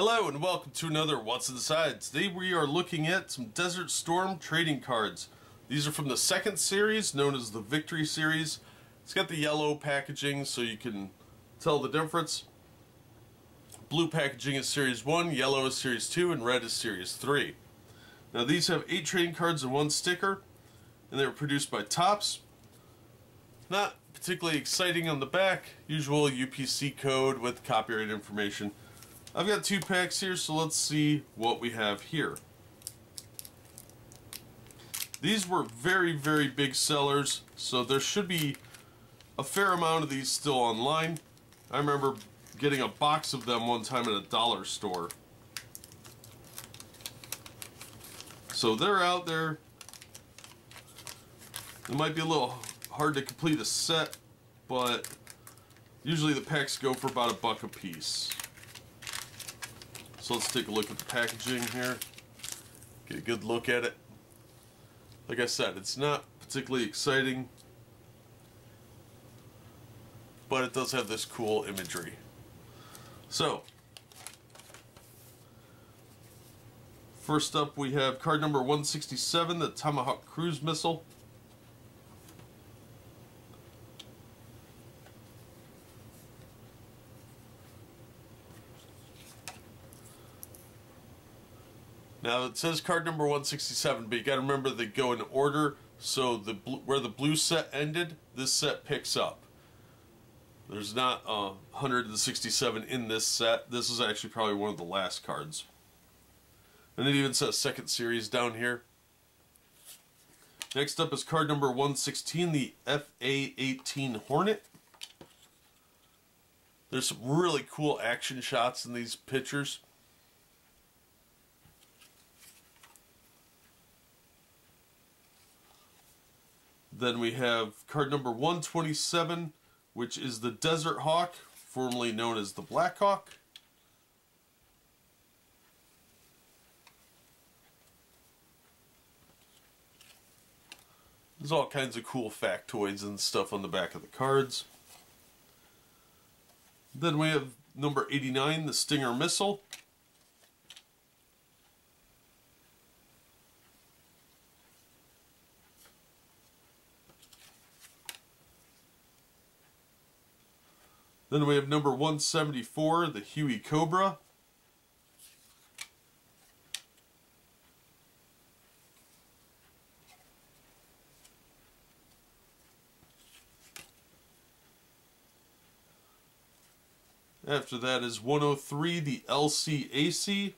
Hello and welcome to another What's Inside. Today we are looking at some Desert Storm trading cards. These are from the second series, known as the Victory Series. It's got the yellow packaging so you can tell the difference. Blue packaging is Series 1, yellow is Series 2, and red is Series 3. Now these have 8 trading cards and 1 sticker, and they were produced by Topps. Not particularly exciting on the back, usual UPC code with copyright information. I've got two packs here, so let's see what we have here. These were very, very big sellers, so there should be a fair amount of these still online. I remember getting a box of them one time at a dollar store. So they're out there. It might be a little hard to complete a set, but usually the packs go for about a buck a piece. So let's take a look at the packaging here. Get a good look at it. Like I said, it's not particularly exciting, but it does have this cool imagery. So, first up we have card number 167, the Tomahawk Cruise Missile. Now it says card number 167, but you got to remember they go in order. So the where the blue set ended, this set picks up. There's not uh, 167 in this set. This is actually probably one of the last cards. And it even says second series down here. Next up is card number 116, the FA-18 Hornet. There's some really cool action shots in these pictures. Then we have card number 127, which is the Desert Hawk, formerly known as the Black Hawk. There's all kinds of cool factoids and stuff on the back of the cards. Then we have number 89, the Stinger Missile. Then we have number 174, the Huey Cobra. After that is 103, the LCAC.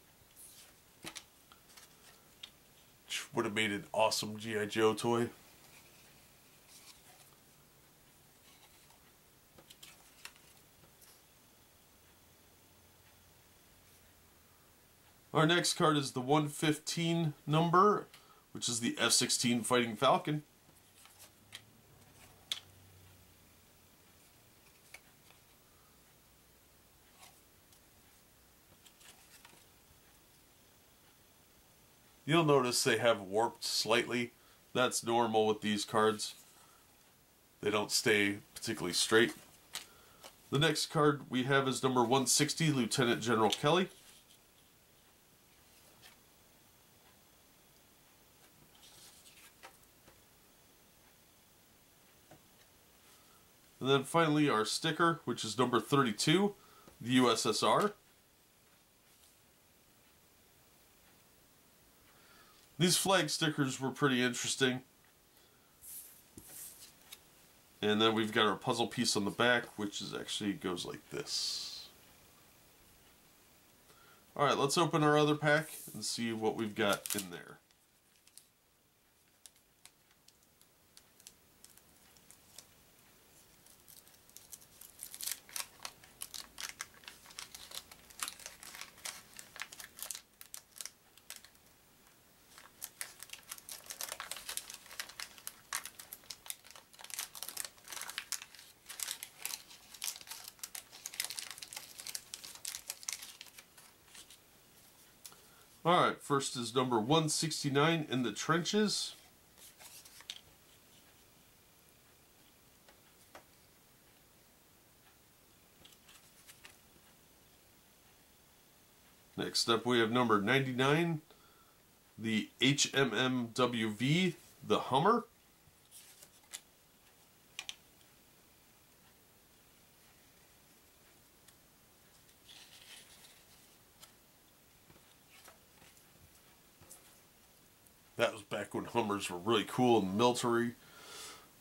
Which would have made an awesome G.I. Joe toy. Our next card is the 115 number, which is the F-16 Fighting Falcon. You'll notice they have warped slightly. That's normal with these cards. They don't stay particularly straight. The next card we have is number 160, Lieutenant General Kelly. Then finally our sticker, which is number 32, the USSR. These flag stickers were pretty interesting. And then we've got our puzzle piece on the back, which is actually goes like this. Alright, let's open our other pack and see what we've got in there. Alright, first is number 169 in the trenches. Next up, we have number 99, the HMMWV, the Hummer. That was back when Hummers were really cool and military,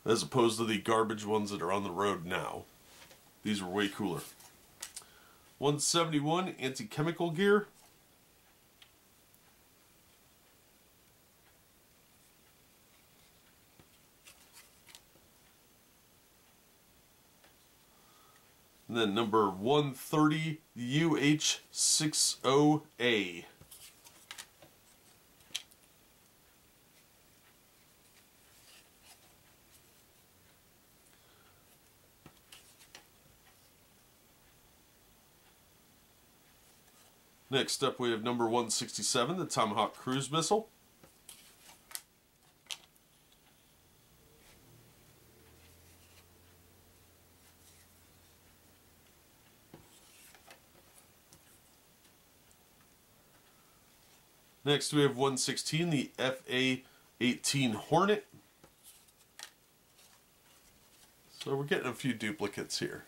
as opposed to the garbage ones that are on the road now. These were way cooler. 171 anti-chemical gear. And then number 130 UH60A. Next up, we have number 167, the Tomahawk Cruise Missile. Next, we have 116, the FA-18 Hornet. So we're getting a few duplicates here.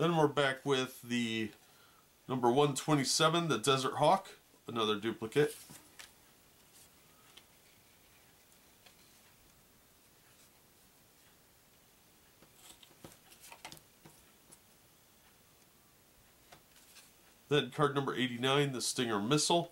Then we're back with the number 127, the Desert Hawk, another duplicate. Then card number 89, the Stinger Missile.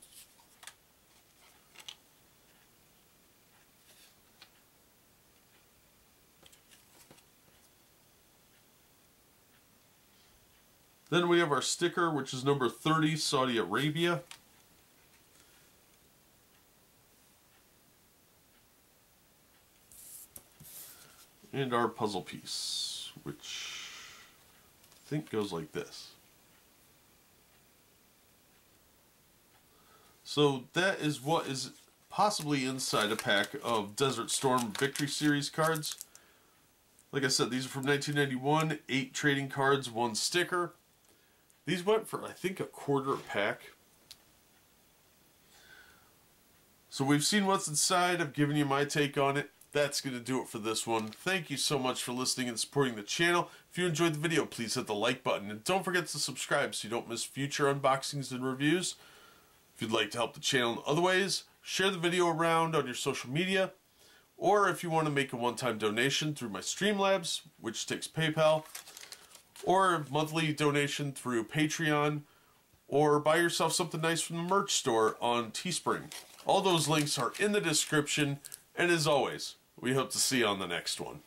Then we have our sticker, which is number 30, Saudi Arabia. And our puzzle piece, which I think goes like this. So that is what is possibly inside a pack of Desert Storm Victory Series cards. Like I said, these are from 1991, eight trading cards, one sticker. These went for, I think, a quarter pack. So we've seen what's inside. I've given you my take on it. That's going to do it for this one. Thank you so much for listening and supporting the channel. If you enjoyed the video, please hit the like button. And don't forget to subscribe so you don't miss future unboxings and reviews. If you'd like to help the channel in other ways, share the video around on your social media. Or if you want to make a one-time donation through my Streamlabs, which takes PayPal, or monthly donation through Patreon, or buy yourself something nice from the merch store on Teespring. All those links are in the description, and as always, we hope to see you on the next one.